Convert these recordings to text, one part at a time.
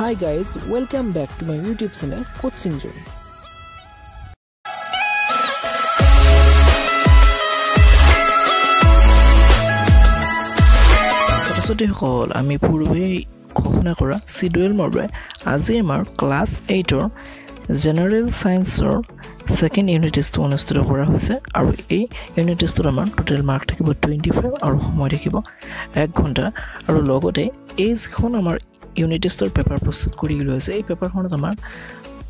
Hi guys, welcome back to my YouTube channel Coaching Zone. ছাত্ৰ-ছাত্ৰীসকল আমি পূৰ্বেই ঘোষণা কৰা চিডুৱেল মৰ্বে আজি আমাৰ ক্লাছ এইটৰ জেনেৰেল ছায়েন্সৰ ছেকেণ্ড ইউনিট টেষ্টটো অনুষ্ঠিত কৰা হৈছে আৰু এই ইউনিট টেষ্টত আমাৰ টোটেল মাৰ্ক থাকিব টুৱেণ্টি ফাইভ আৰু সময় থাকিব এক ঘণ্টা আৰু লগতে এই যিখন আমাৰ ইউনিট টেষ্টৰ পেপাৰ প্ৰস্তুত কৰি হৈছে এই পেপাৰখনত আমাৰ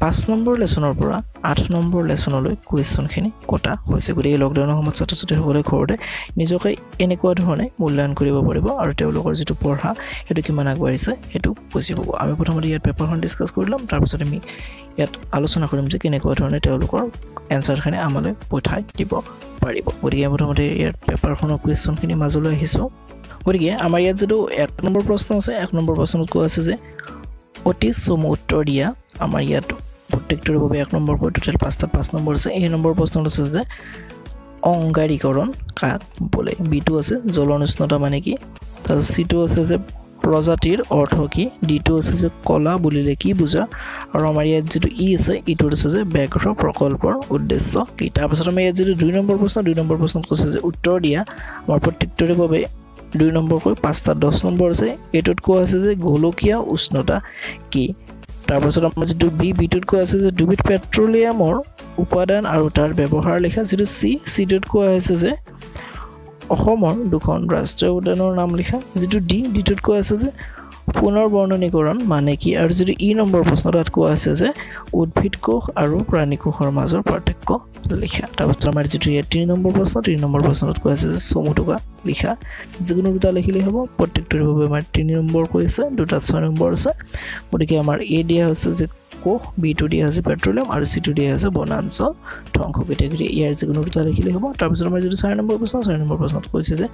পাঁচ নম্বৰ লেচনৰ পৰা আঠ নম্বৰ লেচনলৈ কুৱেশ্যনখিনি কটা হৈছে। গতিকে লকডাউনৰ সময়ত ছাত্ৰ ছাত্ৰীসকলে ঘৰতে নিজকে এনেকুৱা ধৰণে মূল্যায়ন কৰিব পাৰিব আৰু তেওঁলোকৰ যিটো পঢ়া সেইটো কিমান আগবাঢ়িছে সেইটো বুজি পাব আমি প্ৰথমতে ইয়াত পেপাৰখন ডিছকাছ কৰি ল'ম তাৰপিছত আমি ইয়াত আলোচনা কৰিম যে কেনেকুৱা ধৰণে তেওঁলোকৰ এনচাৰখিনি আমালৈ পঠাই দিব পাৰিব। গতিকে প্ৰথমতে ইয়াত পেপাৰখনৰ কুৱেশ্যনখিনি মাজলৈ আহিছোঁ। গতিকে আমাৰ ইয়াত যিটো এক নম্বৰ প্ৰশ্ন আছে এক নম্বৰ প্ৰশ্নত কোৱা আছে যে অতি চমু উত্তৰ দিয়া আমাৰ ইয়াত প্ৰত্যেকটোৰ বাবে এক নম্বৰকৈ টোটেল পাঁচটা পাঁচ নম্বৰ আছে। এই নম্বৰ প্ৰশ্নত আছে যে অংগাৰীকৰণ কাক বোলে? বিটো আছে জলৰ উষ্ণতা মানে কি? তাৰপিছত চিটো আছে যে প্ৰজাতিৰ অৰ্থ কি? ডিটো আছে যে কলা বুলিলে কি বুজা? আৰু আমাৰ ইয়াত যিটো ই আছে ইটোত আছে যে ব্যাঘ্ৰ প্ৰকল্পৰ উদ্দেশ্য কি? তাৰপাছত আমাৰ ইয়াত যিটো দুই নম্বৰ প্ৰশ্ন দুই নম্বৰ প্ৰশ্নত কৈছে যে উত্তৰ দিয়া আমাৰ প্ৰত্যেকটোৰে বাবে দুই নম্বৰকৈ পাঁচটা দহ নম্বৰ আছে। এইটোত কোৱা আছে যে গোলকীয় উষ্ণতা কি? তাৰপাছত আমাৰ যিটো বি বিটোত কোৱা আছে যে দুবিধ পেট্ৰলিয়ামৰ উপাদান আৰু তাৰ ব্যৱহাৰ লিখা যিটো চি চিটোত কোৱা হৈছে যে অসমৰ দুখন ৰাষ্ট্ৰীয় উদ্যানৰ নাম লিখা। যিটো ডি ডিটোত কোৱা আছে যে পুনৰ বৰ্ণনীকৰণ মানে কি? আৰু যিটো ই নম্বৰ প্ৰশ্ন তাত কোৱা আছে যে উদ্ভিদ কোষ আৰু প্ৰাণী কোষৰ মাজৰ পাৰ্থক্য লিখা। তাৰপাছত আমাৰ যিটো ইয়াত তিনি নম্বৰ প্ৰশ্ন তিনি নম্বৰ প্ৰশ্নত কৈ আছে যে চমু টকা লিখা। যিকোনো দুটা লিখিলেই হ'ব প্ৰত্যেকটোৰ বাবে আমাৰ তিনি নম্বৰ কৈ আছে দুটাত ছয় নম্বৰ আছে। গতিকে আমাৰ এ দিয়া হৈছে যে কোষ বিটো দিয়া হৈছে পেট্ৰলিয়াম আৰু চিটো দিয়া হৈছে বনাঞ্চল। ধ্বংস গতিকে ইয়াৰ যিকোনো দুটা লিখিলেই হ'ব। তাৰপিছত আমাৰ যিটো চাৰি নম্বৰ প্ৰশ্ন চাৰি নম্বৰ প্ৰশ্নত কৈছে যে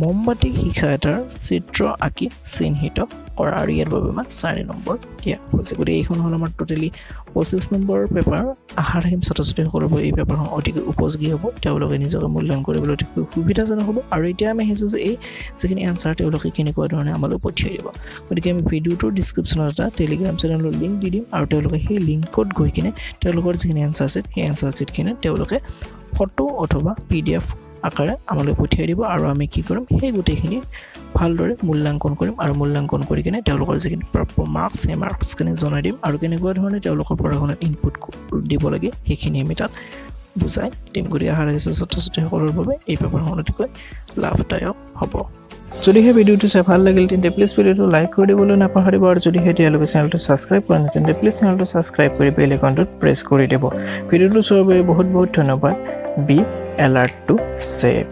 মমবাতি শিখা এটাৰ চিত্ৰ আঁকি চিহ্নিত কৰা আৰু ইয়াৰ বাবে আমাক চাৰি নম্বৰ। দিয়া হৈছে গতিকে এইখন হ'ল আমাৰ ট'টেলি পঁচিছ নম্বৰ পেপাৰ আশা ৰাখিম ছাত্ৰ ছাত্ৰীসকলৰ বাবে এই পেপাৰখন অতিকৈ উপযোগী হ'ব তেওঁলোকে নিজকে মূল্যায়ন কৰিবলৈ অতিকৈ সুবিধাজনক হ'ব। আৰু এতিয়া আমি আহিছোঁ যে এই যিখিনি এনচাৰ তেওঁলোকে কেনেকুৱা ধৰণে আমালৈ পঠিয়াই দিব। গতিকে আমি ভিডিঅ'টোৰ ডিছক্ৰিপশ্যনত এটা টেলিগ্ৰাম চেনেলৰ লিংক দি দিম আৰু তেওঁলোকে সেই লিংকত গৈ কিনে তেওঁলোকৰ যিখিনি এনচাৰ ছিট সেই এনচাৰ ছিটখিনি তেওঁলোকে ফটো অথবা পি ডি এফ আকাৰে আমালৈ পঠিয়াই দিব। আৰু আমি কি কৰিম সেই গোটেইখিনি ভালদৰে মূল্যাংকন কৰিম আৰু মূল্যাংকন কৰি কিনে তেওঁলোকৰ যিখিনি প্ৰাপ্য মাৰ্কছ সেই মাৰ্কছখিনি জনাই দিম আৰু কেনেকুৱা ধৰণে তেওঁলোকৰ পঢ়া শুনাত ইনপুট দিব লাগে সেইখিনি আমি তাত বুজাই দিম। গতিকে আশা ৰাখিছোঁ ছাত্ৰ ছাত্ৰীসকলৰ বাবে এই পেপাৰখন অতিকৈ লাভদায়ক হ'ব। যদিহে ভিডিঅ'টো চাই ভাল লাগিল তেন্তে প্লিজ ভিডিঅ'টো লাইক কৰি দিবলৈ নাপাহৰিব আৰু যদিহে এতিয়ালৈকে চেনেলটো ছাবস্ক্ৰাইব কৰা নাই তেন্তে প্লিজ চেনেলটো ছাবস্ক্ৰাইব কৰি বেল একাউণ্টত প্ৰেছ কৰি দিব। ভিডিঅ'টো চোৱাৰ বাবে বহুত বহুত ধন্যবাদ। B alert two save